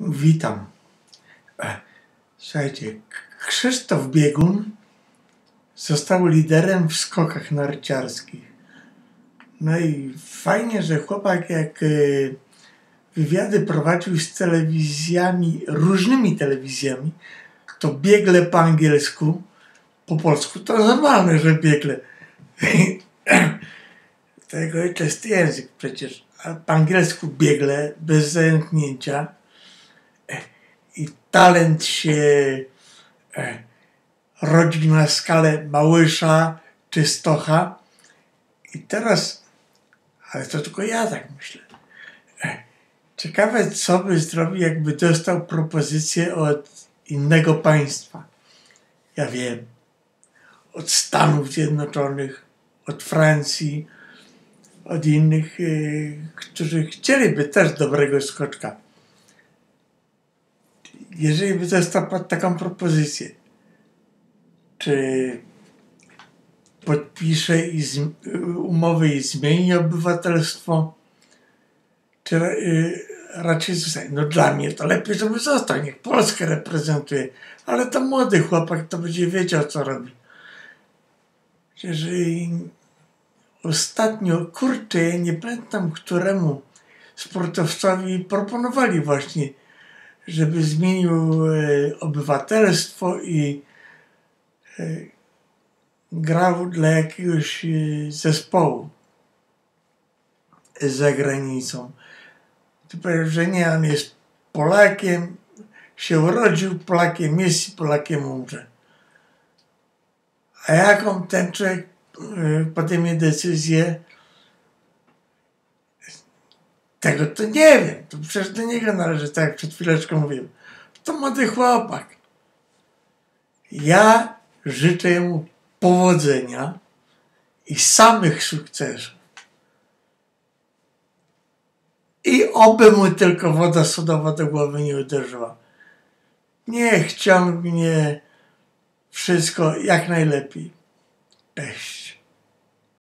Witam. E, Słuchajcie, Krzysztof Biegun został liderem w skokach narciarskich. No i fajnie, że chłopak jak e, wywiady prowadził z telewizjami, różnymi telewizjami, to biegle po angielsku, po polsku to normalne, że biegle. To jego ojczysty język przecież. A po angielsku biegle, bez zająknięcia i talent się e, rodzi na skalę Małysza czy Stocha. I teraz, ale to tylko ja tak myślę. E, ciekawe, co by zrobił, jakby dostał propozycję od innego państwa. Ja wiem, od Stanów Zjednoczonych, od Francji, od innych, y, którzy chcieliby też dobrego skoczka jeżeli by dostał taką propozycję, czy podpisze i umowę i zmieni obywatelstwo, czy y, raczej zostanie. No dla mnie to lepiej, żeby został, niech Polskę reprezentuje, ale to młody chłopak, to będzie wiedział, co robi. Jeżeli ostatnio, kurczę, ja nie pamiętam, któremu sportowcowi proponowali właśnie żeby zmienił e, obywatelstwo i e, grał dla jakiegoś e, zespołu za granicą. To powiedział, że nie, on jest Polakiem, się urodził Polakiem, jest Polakiem umrze. A jaką ten człowiek podejmie decyzję, tego to nie wiem. To przecież do niego należy, tak jak przed chwileczką mówiłem. To młody chłopak. Ja życzę mu powodzenia i samych sukcesów. I oby mu tylko woda sodowa do głowy nie uderzyła. Niech ciągnie wszystko jak najlepiej. Cześć.